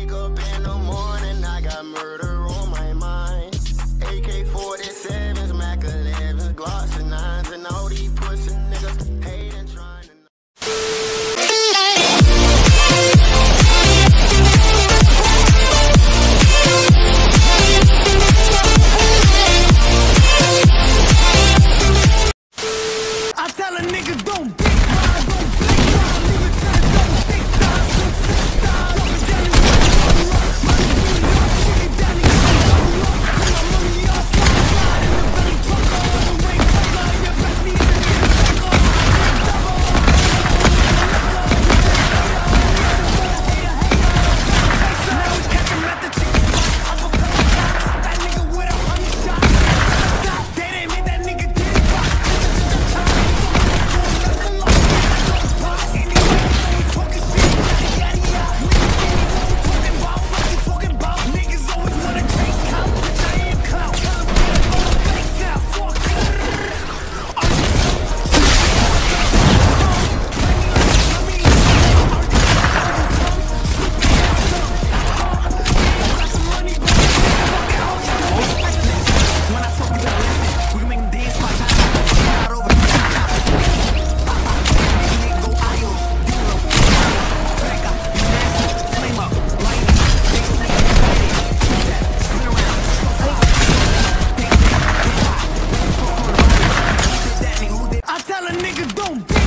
wake up in the morning, I got murder nigga don't be